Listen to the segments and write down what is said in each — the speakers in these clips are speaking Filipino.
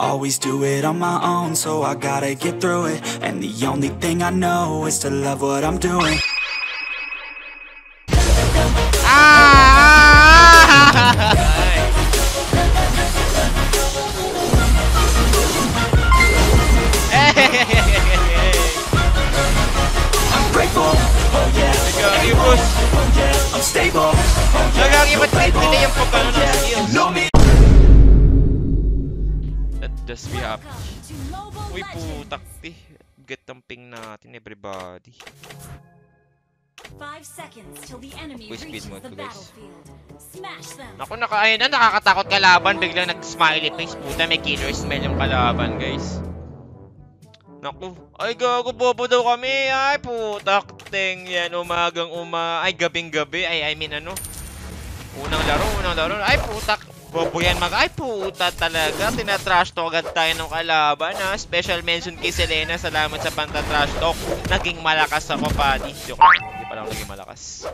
Always do it on my own, so I gotta get through it. And the only thing I know is to love what I'm doing. I'm grateful, oh, yeah. Nag-ibus. Oh, yeah, I'm stable. Oh, yeah, Nag-ibat no label. nila yung pagkano ng just be happy. Uy, putak ti. Get ang ping natin, everybody. Five seconds till the enemy reaches the battlefield. Smash them. Naku, naka, ayun na, nakakatakot kalaban. Biglang nag-smiley face. Puta, may killer smell yung kalaban, guys. Naku, ay gago, bobo daw kami. Ay, putak, ting. Yan, umagang uma. Ay, gabing gabi. Ay, I mean, ano. Unang laro, unang laro. Ay, putak. Bobo yan mag... Ay, puta talaga. Tinatrash talk agad tayo ng kalaban, ha. Special mention kay Selena. Salamat sa panta-trash talk. Naging malakas ako, buddy. Joke lang. Hindi pa lang ako naging malakas.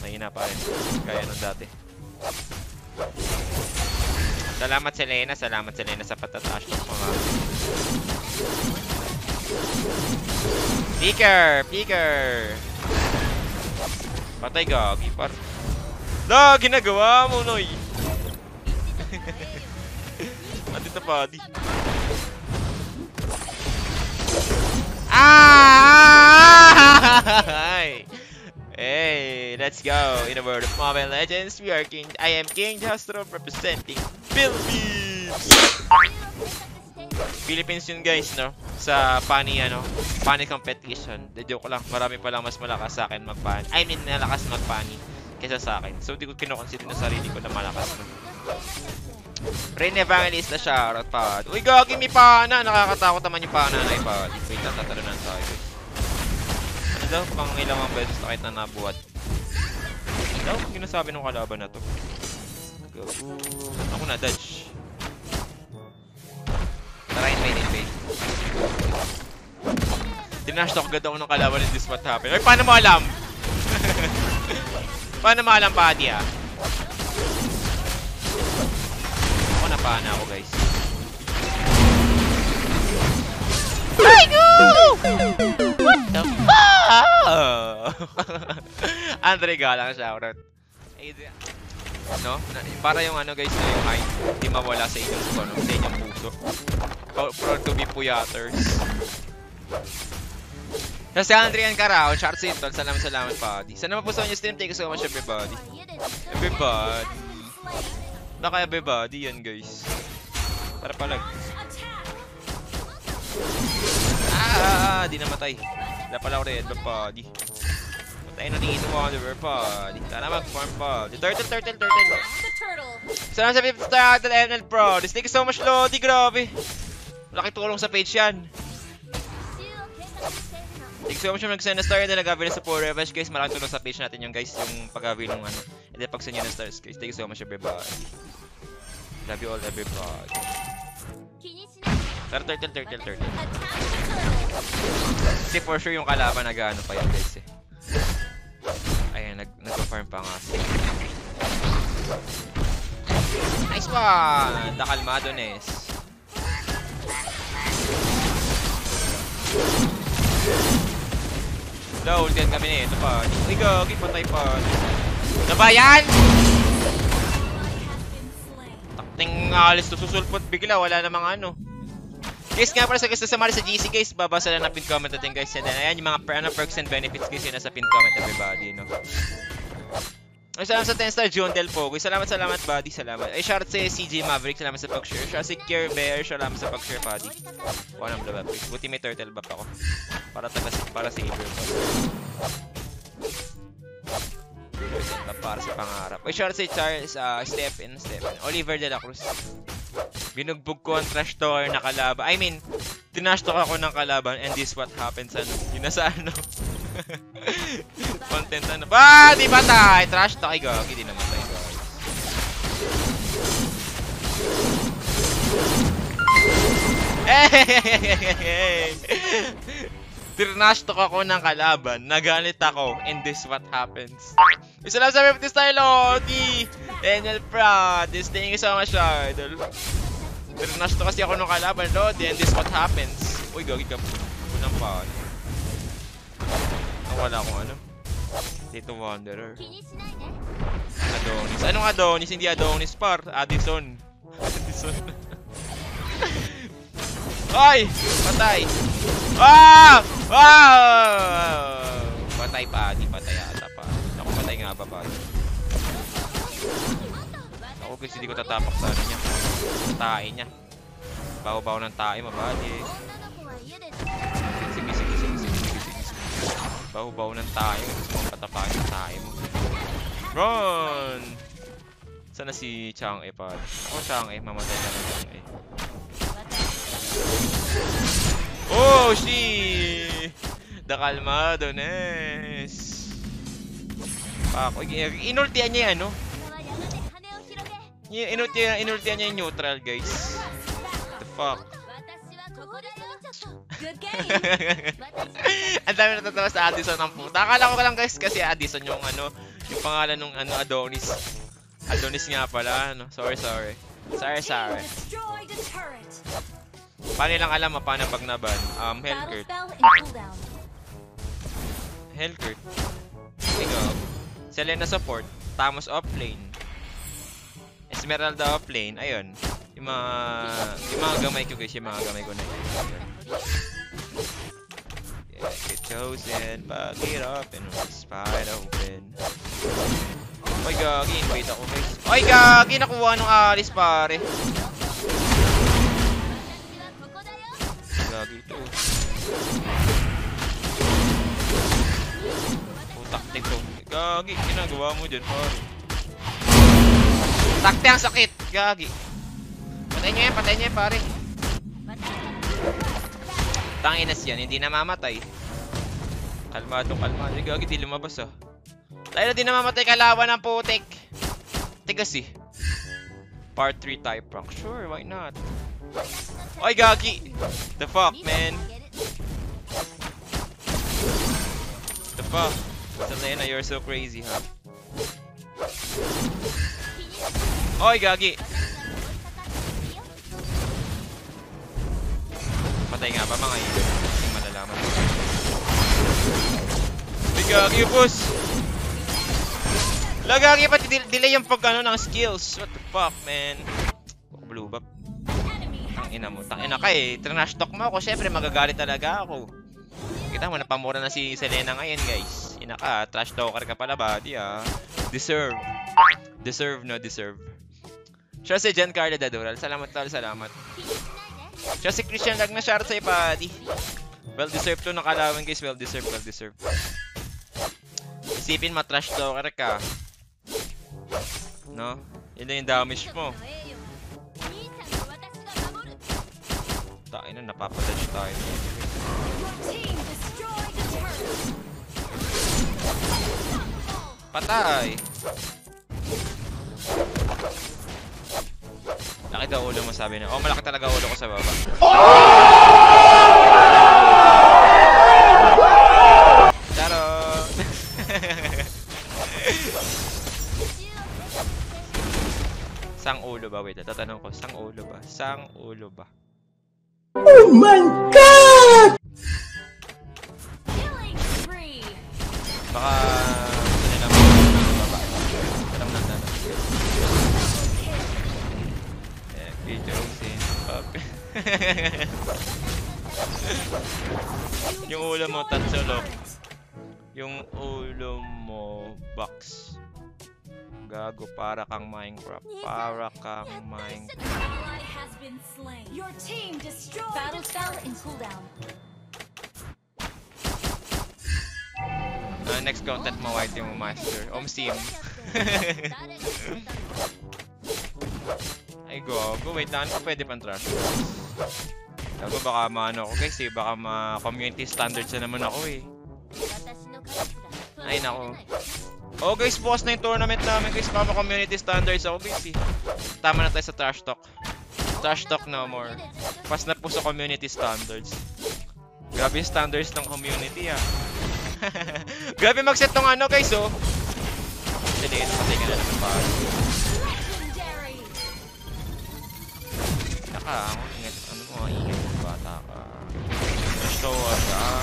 Mahina pa rin. Kaya nung dati. Salamat Selena, salamat Selena sa patataas ng mga Peeker! Peeker! Patay gagi par. Da, ginagawa mo, Noy! Andito pa, di. Ah! Hey, let's go. In the world of Mobile Legends, we are King. I am King Jastro representing Philippines. Philippines yun guys, no? Sa pani, ano, pani competition. De joke lang, marami pa lang mas malakas sa akin magpani. I mean, malakas magpani kaysa sa akin. So, di ko kinoconsider na sarili ko na malakas. No? Rain Evangelista shoutout pa. Uy, gagi, may pana. Nakakatakot naman yung pana na ipa. Wait lang, tatalunan tayo. Ano? Pang ilang ang beses na kahit na nabuhat. Ano daw? Ginasabi ng kalaban na to. Go. Ako na, dodge. Tara, invade, invade. Dinashtalk agad ako ng kalaban in this what happened. Ay, paano mo alam? paano mo alam, Paddy, ah? Napana ako, guys. Ay, no! What the fuck? Andre Galang, shoutout. No? Para yung ano guys, na yung height, hindi mawala sa inyong, ano, sa inyong puso. Pro- Proud to be puyaters. Kasi Andrian Carao, Char Sinton, salamat salamat pa. Sana mapuso niyo stream, thank you so much everybody. Everybody. Naka everybody yan guys. Tara palag. Ah, di namatay. Wala pala ako red body. Patay na dito Wanderer pa. Di sana mag-farm pa. Di turtle, turtle, turtle. Turtle. Salamat sa 50 star Idol ML Pro. Thank you so much Lodi, grabe. Laki tulong sa page yan. Thank you so much yung nag-send na star na nag-avail sa Power Revenge guys. Malaking tulong sa page natin yung guys, yung pag-avail ng ano. And then pag-send nyo ng stars guys. Thank you so much everybody. Love you all everybody. Tara, turtle, turtle, turtle. Kasi for sure yung kalaban nag-ano pa yan guys eh. Ayan, nag nag-farm pa nga. Nice one! The Calmado Nes. Low, ultihan kami eh. Ito pa. Uy, gagi, patay pa. Ano ba yan? Takting alis to susulpot bigla. Wala namang ano. Guys, nga pala sa gusto sumali sa GC guys, babasa lang na pin comment natin guys. And then, ayan yung mga per, ano, perks and benefits guys yun nasa pin comment everybody, no? Ay, salamat sa 10 star John Del Pogo. Salamat, salamat, buddy. Salamat. Ay, shoutout sa CJ Maverick. Salamat sa pag-share. Shoutout si Care Bear. Salamat sa pag-share, buddy. One of the. Buti may turtle bap ako. Para taga para sa April pa. Bap para sa pangarap. Ay, shoutout si Charles, uh, Stephen, Stephen. Oliver De La Cruz. Binugbog ko ang trash talker na kalaban. I mean, tinash talk ako ng kalaban and this what happens ano. Yun na sa ano. Content ano. Ba, di ba tayo? Trash talk. Ay, gagi. Di naman tayo. Hey! Tirnash talk ako ng kalaban. Nagalit ako. And this what happens. Isa lang sa 50 style, Lodi! Daniel Prad, this thank you so much, idol. Pero nash to kasi ako nung kalaban, Lodi, and this what happens. Uy, gagi ka. Unang pa. Ang ah, wala akong ano. Dito Wanderer. Adonis. Anong Adonis? Hindi Adonis par. Addison. Addison. Ay! Patay! Ah! Ah! Patay pa. Di patay ako pinapapalo. Ako guys, hindi ko tatapak sa ano niya. Tae niya. Baho-baho ng tae, mabali. Eh. Sige, sige, sige, sige, sige, sige, sige. Baho-baho ng tae. Gusto mo patapakin ng tae mo. Run! Sana si Chang E pa. Ako Chang E, mamatay na lang Chang E. Oh, she! The Calmado, Nes! Pako, inultian niya yan, no? Inultian, inultian niya yung neutral, guys. What the fuck? Ang dami natatawa sa Addison ng puta. Akala ko lang guys kasi Addison yung ano, yung pangalan ng ano Adonis. Adonis nga pala, ano. Sorry, sorry. Sorry, sorry. Paano lang alam paano pag naban? Um, Hellcurt. Hellcurt. Selena support, Tamos off lane, Esmeralda off lane, ayun. Yung mga, yung mga gamay ko guys, yung mga gamay ko na yun. Yeah, get chosen, but get up and spy open. Oy gagi, invade ako guys. Oy gagi, nakuha nung Alice pare. Gagi ito. Gagi, ginagawa mo dyan, pare. Takte ang sakit, gagi. Patay niyo yan, patay niyo yan, pare. Tanginas yan, hindi namamatay. Kalmado, kalmado. Gagi, di lumabas ah. Tayo na di namamatay kalaban ng putik. Tigas eh. Part 3 type prank. Sure, why not? Oy, gagi! The fuck, man? The fuck? Selena, you're so crazy, huh? Oy, gagi! Patay nga ba mga yun? Hindi malalaman. Oy, gagi, boss! Lagagi pati del- delay yung pag ano ng skills. What the fuck, man? Blue buff. enemy has Ang ina mo. Tang ina ka eh. Trash talk mo ako. Syempre magagalit talaga ako. Kita mo, napamura na si Selena ngayon, guys. Ina ka, trash talker ka pala ba? Di ah. Deserve. Deserve no, deserve. Siya si Giancarlo Dadoral. Salamat tol, salamat. Siya si Christian Lag na shard sa ipati. Well deserved to nakalawan guys. Well deserved, well deserved. Isipin ma trash talker ka. No? Yun yung damage mo. Tain na, napapadash tayo. Patay! Laki daw ulo mo sabi na. Oh, malaki talaga ulo ko sa baba. Charot! Sang ulo ba? Wait, tatanong ko. Sang ulo ba? Sang ulo ba? Killing spree Baka... Yung ulo mo, tatsulok. Yung ulo mo, box. Gago, para kang Minecraft. Para kang Minecraft. Your team destroyed Battle spell in cooldown Ah, next content mo, white yung master. Om sim. Ay, gogo. Wait lang, ano pwede pang trash? Gago, baka maano ako guys eh. Baka ma-community standards na naman ako eh. Ay, nako. Oh guys, bukas na yung tournament namin guys. Baka ma-community standards ako guys eh. Tama na tayo sa trash talk. Trash talk no more. Pas na po sa community standards. Grabe yung standards ng community ah. Grabe mag-set tong ano guys oh. Dali, napatay ka na naman pa. Ka. Ang ingat, ano mo, ingat yung bata ka. Show us, ah.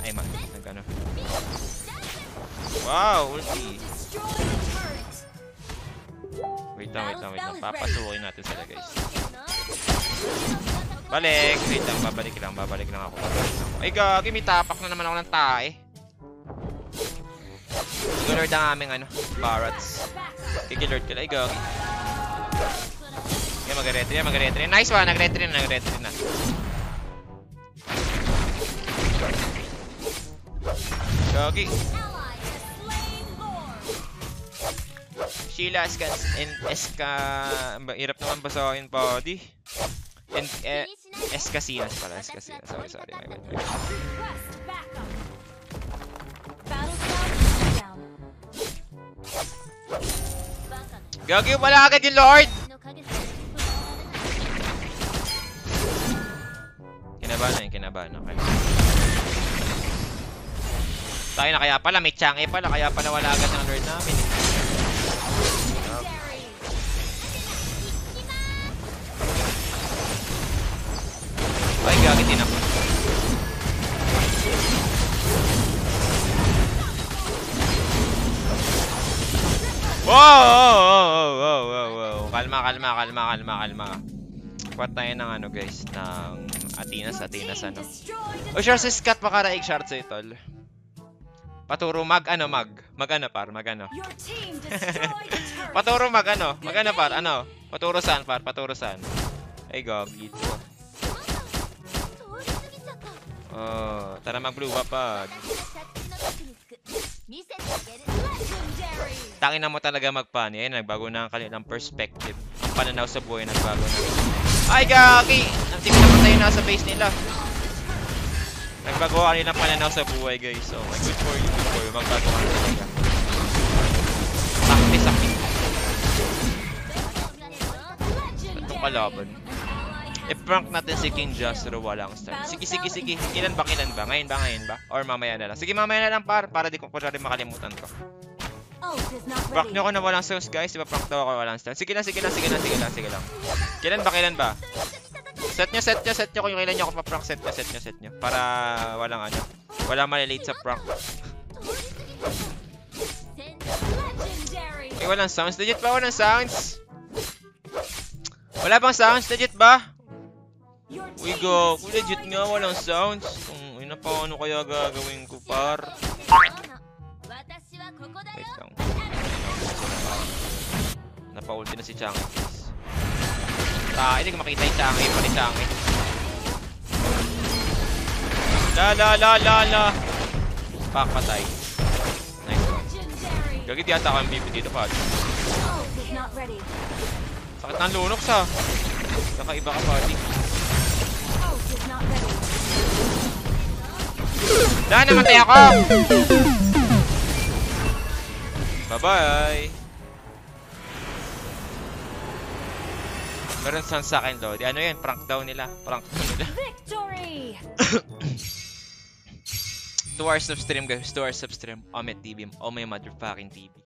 Ay, mag, nag. Wow, ulti. Wait lang, wait lang, wait lang. Papasukin natin sila, guys. Balik! Wait lang, babalik lang, babalik lang ako. Babalik lang ako. Ay, gagi, may tapak na naman ako ng tae. Igolord ang aming ano, barats. Kikilord ka lang. Ay, gagi. Okay, mag-retry mag-retry. Nice one, nag-retry na, nag-retry na. Gagi. Sheila Esca and Esca ba- hirap naman basahin pa di. And eh, Escasinas pala, Escasinas. Sorry, sorry. My bad. Gagi wala agad yung Lord! Kinabahan na yun, kinabahan na. Okay. Tayo na kaya pala, may Chang'e pala, kaya pala wala agad ng Lord namin. Ay, gagi din ako. Wow! Wow! Wow! Wow! Wow! Wow! Kalma, kalma, kalma, kalma, kalma. Kuha tayo ng ano guys, ng Atinas, Atinas ano. destroyed a O sure, si Scott makaraig short sa tol. Paturo mag, ano, mag. Mag ano par, mag ano. Paturo mag ano, mag ano par, ano. Paturo saan par, paturo saan. Ay, gagi. Oh, tara mag blue pad. Tangin na mo talaga magpani. Ayun, nagbago na ang kanilang perspective. Ang pananaw sa buhay nagbago na. Ay, gagi! Ang team naman tayo nasa base nila. Nagbago ang kanilang pananaw sa buhay, guys. So, my good for you, good for you. Magbago ka na talaga. Sakti, sakti. Itong kalaban. I-prank natin si King Jastro walang stun. Sige, sige, sige. Kailan ba, kailan ba? Ngayon ba, ngayon ba? Or mamaya na lang? Sige, mamaya na lang par. Para di ko kunwari makalimutan ko. Prank ready. nyo ako na walang stones guys, di ba prank daw ako walang stones? Sige lang, sige lang, sige lang, sige lang, sige lang. Kailan ba, kailan ba? Set nyo, set nyo, set nyo kung kailan nyo ako pa-prank, set nyo, set nyo, set nyo. Para walang ano, walang malilate sa prank. Eh, walang sounds. Legit ba? Walang sounds? Wala bang sounds? Legit ba? Team go. Legit nga, walang sounds. Kung ina pa, ano kaya gagawin ko, par? Wait lang. Napa-ulti na si Changi. Ah, hindi ko makita yung Changi pa ni Changi. La la la la la. Pak, patay. Nice one. Gagit yata ako BP dito, Pad. Sakit ng lunok sa. Kakaiba ka, Padi. Ready. Dahil namatay ako! Bye-bye! Meron saan sa akin, Lodi. Ano yun? Prank daw nila. Prank daw nila. Victory. 2 hours of stream, guys. 2 hours of stream. Omet TV. Oh my motherfucking TV.